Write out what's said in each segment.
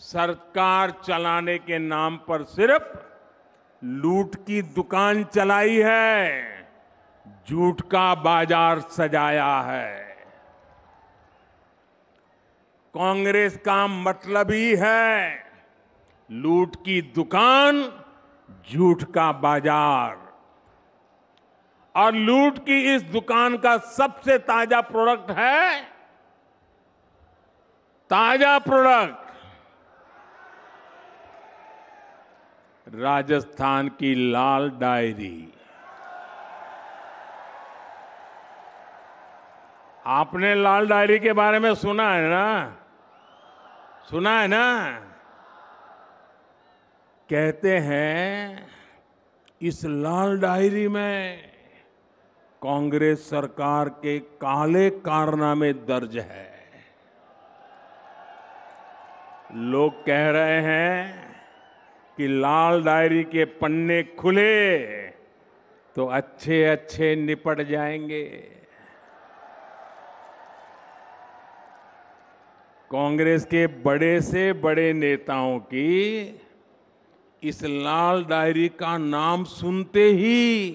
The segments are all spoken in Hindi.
सरकार चलाने के नाम पर सिर्फ़ लूट की दुकान चलाई है, झूठ का बाज़ार सजाया है। कांग्रेस का मतलब ही है, लूट की दुकान, झूठ का बाज़ार। और लूट की इस दुकान का सबसे ताज़ा प्रोडक्ट है, ताज़ा प्रोडक्ट राजस्थान की लाल डायरी। आपने लाल डायरी के बारे में सुना है ना? सुना है ना? कहते हैं, इस लाल डायरी में कांग्रेस सरकार के काले कारनामे दर्ज है। लोग कह रहे हैं कि लाल डायरी के पन्ने खुले तो अच्छे अच्छे निपट जाएँगे। कांग्रेस के बड़े से बड़े नेताओं की इस लाल डायरी का नाम सुनते ही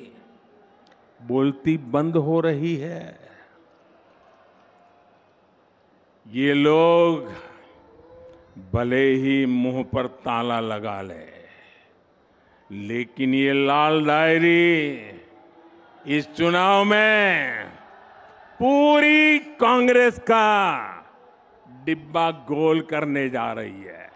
बोलती बंद हो रही है। ये लोग भले ही मुँह पर ताला लगा ले, लेकिन ये लाल डायरी इस चुनाव में पूरी कांग्रेस का डिब्बा गोल करने जा रही है।